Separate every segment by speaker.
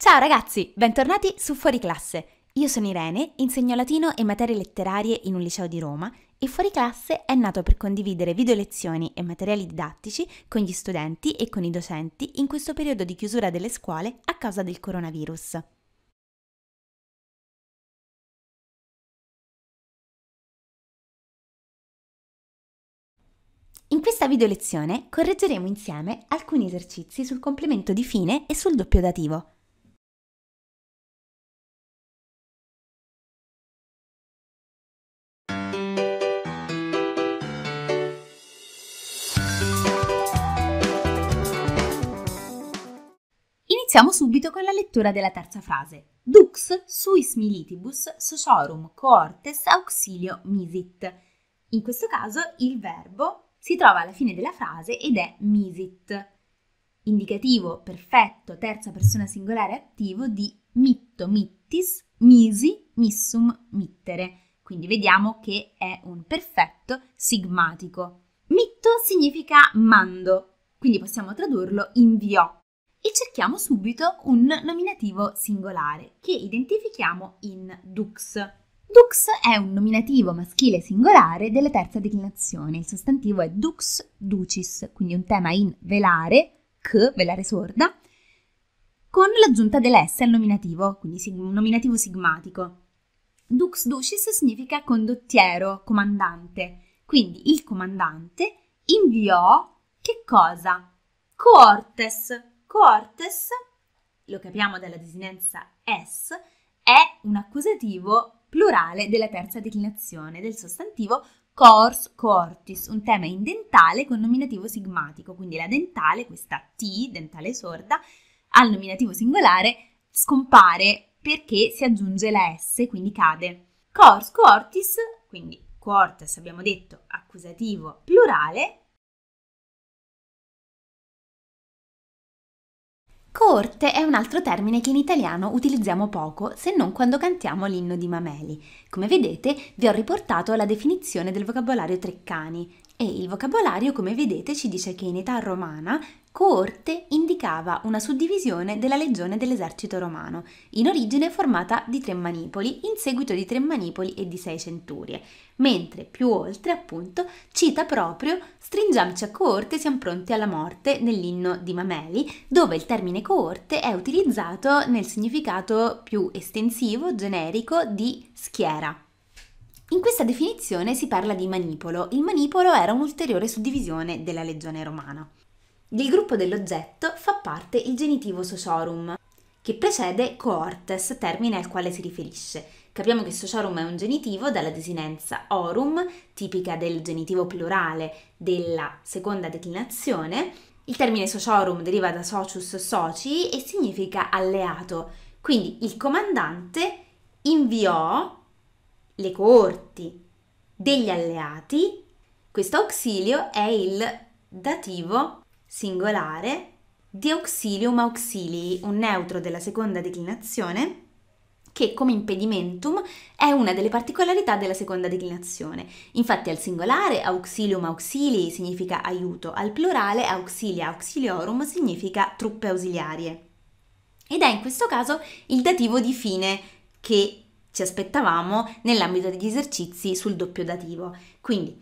Speaker 1: Ciao ragazzi, bentornati su Fuori Classe. Io sono Irene, insegno latino e materie letterarie in un liceo di Roma e Fuori Classe è nato per condividere video lezioni e materiali didattici con gli studenti e con i docenti in questo periodo di chiusura delle scuole a causa del coronavirus. In questa video lezione correggeremo insieme alcuni esercizi sul complemento di fine e sul doppio dativo. Iniziamo subito con la lettura della terza frase. Dux suis militibus sociorum cohortes auxilio misit. In questo caso il verbo si trova alla fine della frase ed è misit, indicativo perfetto terza persona singolare attivo di mitto, mittis, misi, missum, mittere. Quindi vediamo che è un perfetto sigmatico. Mitto significa mando, quindi possiamo tradurlo inviò e cerchiamo subito un nominativo singolare che identifichiamo in dux. Dux è un nominativo maschile singolare della terza declinazione. Il sostantivo è dux ducis, quindi un tema in velare, c, velare sorda, con l'aggiunta della S al nominativo, quindi un nominativo sigmatico. Dux ducis significa condottiero, comandante. Quindi il comandante inviò che cosa? Coortes, Coortes, lo capiamo dalla desinenza S, è un accusativo plurale della terza declinazione del sostantivo cors, coortis, un tema indentale con nominativo sigmatico, quindi la dentale, questa T, dentale sorda, al nominativo singolare scompare perché si aggiunge la S, quindi cade. Cors, coortis, quindi coortes abbiamo detto accusativo plurale, Coorte è un altro termine che in italiano utilizziamo poco, se non quando cantiamo l'inno di Mameli. Come vedete, vi ho riportato la definizione del vocabolario Treccani e il vocabolario, come vedete, ci dice che in età romana coorte indicava una suddivisione della legione dell'esercito romano, in origine formata di tre manipoli, in seguito di tre manipoli e di sei centurie, mentre più oltre, appunto, cita proprio stringiamoci a coorte, siamo pronti alla morte nell'inno di Mameli, dove il termine coorte è utilizzato nel significato più estensivo, generico di schiera. In questa definizione si parla di manipolo. Il manipolo era un'ulteriore suddivisione della legione romana. Del gruppo dell'oggetto fa parte il genitivo sociorum, che precede coortes, termine al quale si riferisce. Capiamo che sociorum è un genitivo dalla desinenza orum, tipica del genitivo plurale della seconda declinazione. Il termine sociorum deriva da socius soci e significa alleato. Quindi il comandante inviò le coorti degli alleati, questo auxilio è il dativo singolare di auxilium auxilii, un neutro della seconda declinazione che come impedimentum è una delle particolarità della seconda declinazione. Infatti al singolare auxilium auxilii significa aiuto, al plurale auxilia auxiliorum significa truppe ausiliarie. Ed è in questo caso il dativo di fine che ci aspettavamo nell'ambito degli esercizi sul doppio dativo. Quindi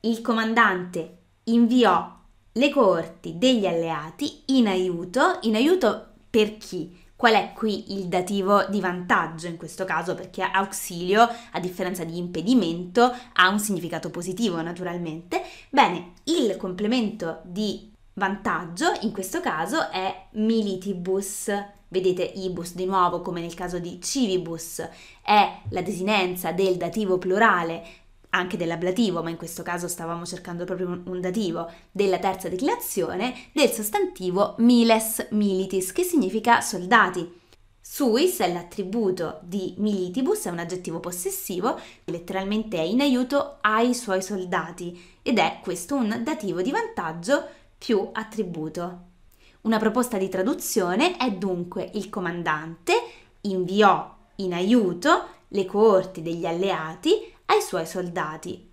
Speaker 1: il comandante inviò le coorti degli alleati in aiuto, in aiuto per chi? Qual è qui il dativo di vantaggio in questo caso? Perché auxilio, a differenza di impedimento, ha un significato positivo naturalmente. Bene, il complemento di vantaggio in questo caso è militibus, Vedete ibus di nuovo come nel caso di civibus è la desinenza del dativo plurale anche dell'ablativo, ma in questo caso stavamo cercando proprio un dativo, della terza declinazione del sostantivo miles militis, che significa soldati. Suis è l'attributo di militibus, è un aggettivo possessivo, letteralmente è in aiuto ai suoi soldati ed è questo un dativo di vantaggio più attributo. Una proposta di traduzione è dunque il comandante inviò in aiuto le coorti degli alleati ai suoi soldati.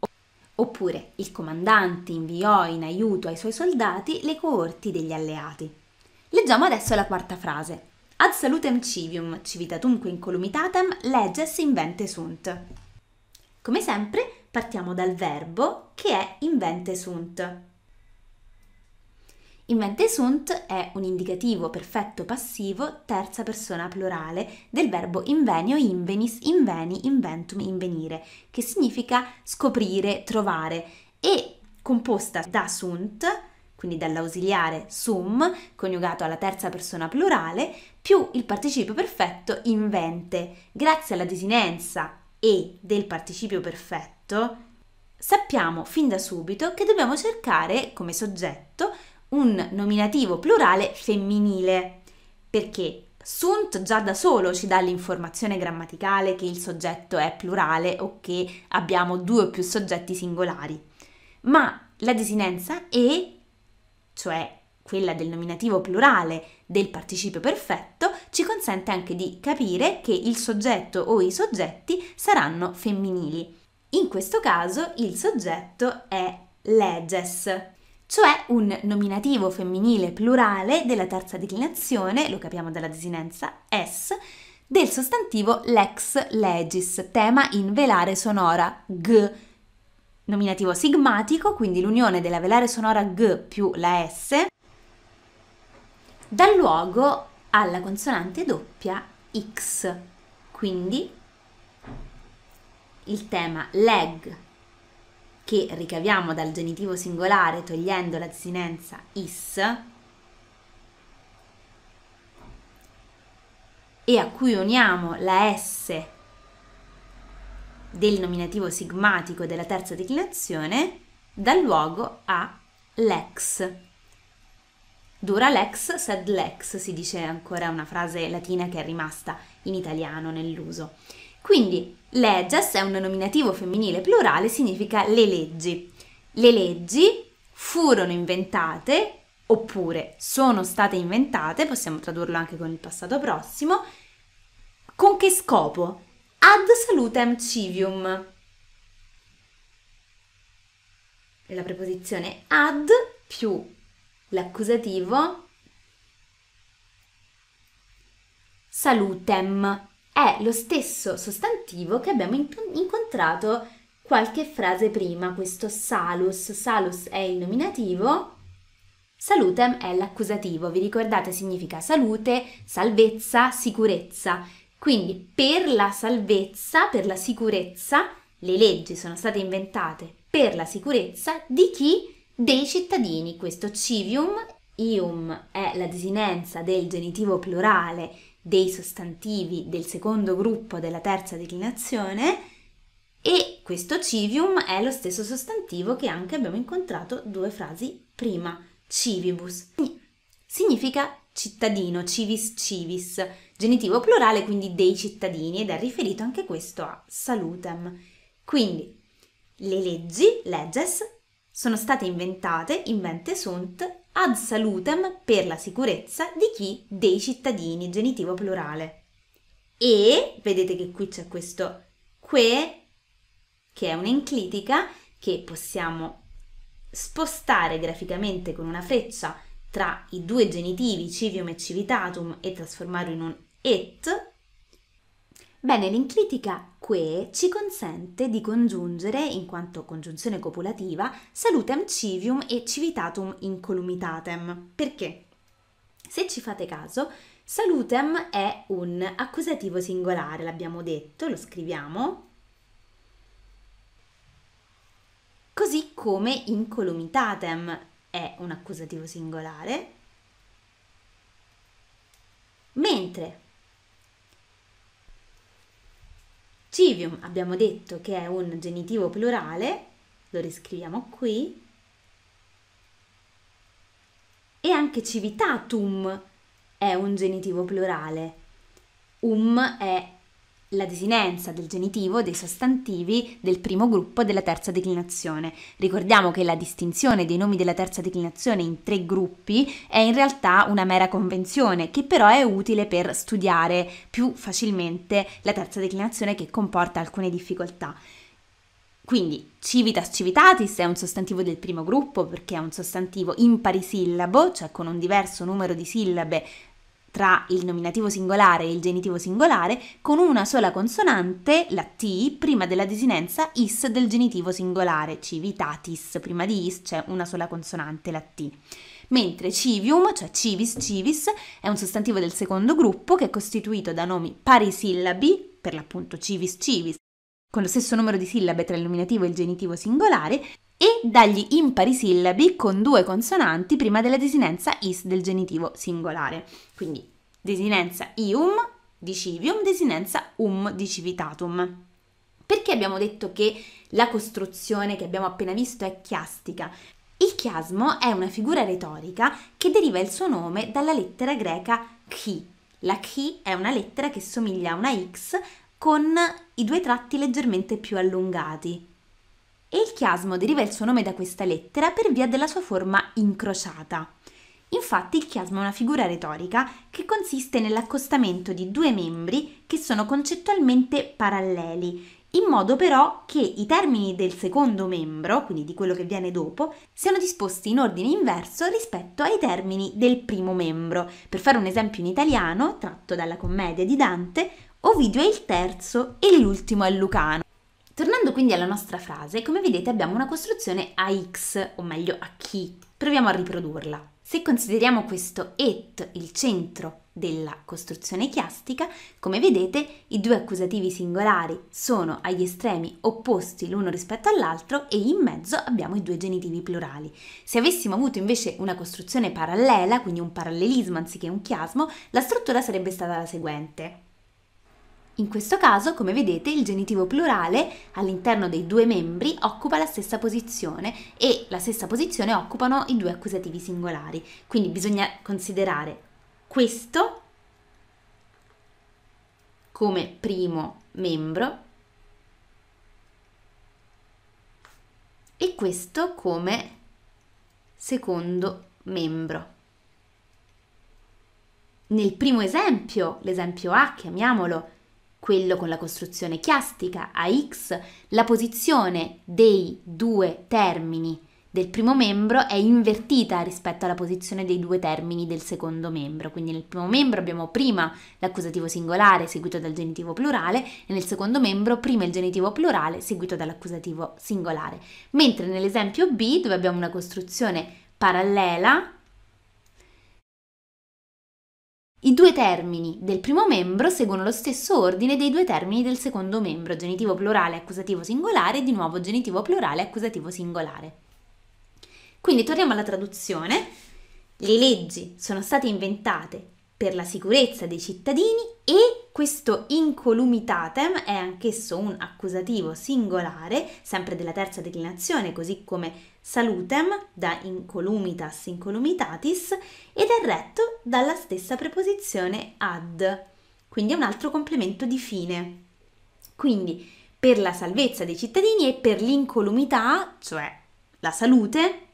Speaker 1: Oppure il comandante inviò in aiuto ai suoi soldati le coorti degli alleati. Leggiamo adesso la quarta frase. Ad salutem civium, civitatumque incolumitatem, leges invente sunt. Come sempre, partiamo dal verbo che è invente sunt. Invente sunt è un indicativo perfetto passivo terza persona plurale del verbo invenio, invenis, inveni, inventum, invenire, che significa scoprire, trovare e composta da sunt, quindi dall'ausiliare sum, coniugato alla terza persona plurale, più il participio perfetto invente. Grazie alla desinenza e del participio perfetto, sappiamo fin da subito che dobbiamo cercare come soggetto un nominativo plurale femminile, perché sunt già da solo ci dà l'informazione grammaticale che il soggetto è plurale o che abbiamo due o più soggetti singolari. Ma la desinenza e, cioè quella del nominativo plurale del participio perfetto, ci consente anche di capire che il soggetto o i soggetti saranno femminili. In questo caso il soggetto è leges, cioè un nominativo femminile plurale della terza declinazione, lo capiamo dalla desinenza s, del sostantivo lex legis, tema in velare sonora g. Nominativo sigmatico, quindi l'unione della velare sonora g più la s, dà luogo alla consonante doppia x. Quindi il tema leg che ricaviamo dal genitivo singolare togliendo la desinenza is e a cui uniamo la s del nominativo sigmatico della terza declinazione dà luogo a lex. Dura lex sed lex si dice ancora una frase latina che è rimasta in italiano nell'uso. Quindi leges è un nominativo femminile plurale, significa le leggi. Le leggi furono inventate oppure sono state inventate, possiamo tradurlo anche con il passato prossimo, con che scopo? Ad salutem civium. E la preposizione ad più l'accusativo salutem è lo stesso sostantivo che abbiamo incontrato qualche frase prima, questo salus. Salus è il nominativo, salutem è l'accusativo. Vi ricordate significa salute, salvezza, sicurezza. Quindi per la salvezza, per la sicurezza, le leggi sono state inventate per la sicurezza di chi? Dei cittadini. Questo civium, ium è la desinenza del genitivo plurale dei sostantivi del secondo gruppo della terza declinazione e questo civium è lo stesso sostantivo che anche abbiamo incontrato due frasi prima, civibus. Significa cittadino, civis civis, genitivo plurale quindi dei cittadini ed è riferito anche questo a salutem. Quindi le leggi, leges, sono state inventate, invente sunt, ad salutem per la sicurezza di chi? Dei cittadini, genitivo plurale. E vedete che qui c'è questo que, che è un'enclitica che possiamo spostare graficamente con una freccia tra i due genitivi civium e civitatum e trasformarlo in un et Bene, l'enclitica que ci consente di congiungere, in quanto congiunzione copulativa, salutem civium e civitatum incolumitatem. Perché? Se ci fate caso, salutem è un accusativo singolare, l'abbiamo detto, lo scriviamo. Così come incolumitatem è un accusativo singolare, mentre Civium abbiamo detto che è un genitivo plurale, lo riscriviamo qui, e anche civitatum è un genitivo plurale. Um è la desinenza del genitivo dei sostantivi del primo gruppo della terza declinazione. Ricordiamo che la distinzione dei nomi della terza declinazione in tre gruppi è in realtà una mera convenzione che però è utile per studiare più facilmente la terza declinazione che comporta alcune difficoltà. Quindi civitas civitatis è un sostantivo del primo gruppo perché è un sostantivo imparisillabo, cioè con un diverso numero di sillabe tra il nominativo singolare e il genitivo singolare con una sola consonante, la T, prima della desinenza is del genitivo singolare, civitatis, prima di is c'è una sola consonante, la T. Mentre civium, cioè civis, civis, è un sostantivo del secondo gruppo che è costituito da nomi parisillabi, per l'appunto civis, civis, con lo stesso numero di sillabe tra il nominativo e il genitivo singolare, e dagli impari sillabi con due consonanti prima della desinenza is del genitivo singolare. Quindi desinenza ium di civium, desinenza um di civitatum. Perché abbiamo detto che la costruzione che abbiamo appena visto è chiastica? Il chiasmo è una figura retorica che deriva il suo nome dalla lettera greca chi. La chi è una lettera che somiglia a una x con i due tratti leggermente più allungati e il chiasmo deriva il suo nome da questa lettera per via della sua forma incrociata. Infatti il chiasmo è una figura retorica che consiste nell'accostamento di due membri che sono concettualmente paralleli, in modo però che i termini del secondo membro, quindi di quello che viene dopo, siano disposti in ordine inverso rispetto ai termini del primo membro. Per fare un esempio in italiano, tratto dalla commedia di Dante, Ovidio è il terzo e l'ultimo è Lucano. Quindi alla nostra frase, come vedete abbiamo una costruzione a x, o meglio a chi. Proviamo a riprodurla. Se consideriamo questo et il centro della costruzione chiastica, come vedete i due accusativi singolari sono agli estremi opposti l'uno rispetto all'altro e in mezzo abbiamo i due genitivi plurali. Se avessimo avuto invece una costruzione parallela, quindi un parallelismo anziché un chiasmo, la struttura sarebbe stata la seguente. In questo caso, come vedete, il genitivo plurale all'interno dei due membri occupa la stessa posizione e la stessa posizione occupano i due accusativi singolari. Quindi bisogna considerare questo come primo membro e questo come secondo membro. Nel primo esempio, l'esempio A, chiamiamolo quello con la costruzione chiastica a x, la posizione dei due termini del primo membro è invertita rispetto alla posizione dei due termini del secondo membro. Quindi nel primo membro abbiamo prima l'accusativo singolare seguito dal genitivo plurale e nel secondo membro prima il genitivo plurale seguito dall'accusativo singolare. Mentre nell'esempio B, dove abbiamo una costruzione parallela, i due termini del primo membro seguono lo stesso ordine dei due termini del secondo membro, genitivo plurale accusativo singolare e di nuovo genitivo plurale accusativo singolare. Quindi torniamo alla traduzione. Le leggi sono state inventate per la sicurezza dei cittadini e questo incolumitatem è anch'esso un accusativo singolare, sempre della terza declinazione, così come salutem da incolumitas incolumitatis ed è retto dalla stessa preposizione ad, quindi è un altro complemento di fine. Quindi per la salvezza dei cittadini e per l'incolumità, cioè la salute,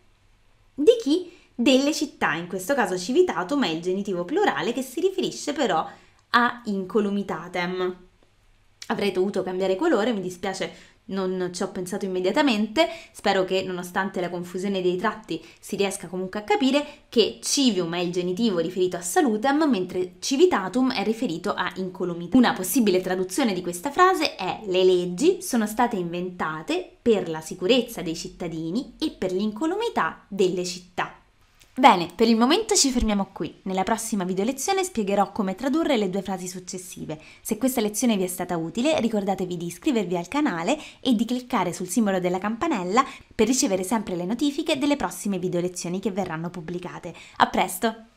Speaker 1: di chi delle città, in questo caso civitatum è il genitivo plurale che si riferisce però a incolumitatem. Avrei dovuto cambiare colore, mi dispiace non ci ho pensato immediatamente, spero che nonostante la confusione dei tratti si riesca comunque a capire che civium è il genitivo riferito a salutem, mentre civitatum è riferito a incolumità. Una possibile traduzione di questa frase è le leggi sono state inventate per la sicurezza dei cittadini e per l'incolumità delle città. Bene, per il momento ci fermiamo qui. Nella prossima video lezione spiegherò come tradurre le due frasi successive. Se questa lezione vi è stata utile, ricordatevi di iscrivervi al canale e di cliccare sul simbolo della campanella per ricevere sempre le notifiche delle prossime video lezioni che verranno pubblicate. A presto!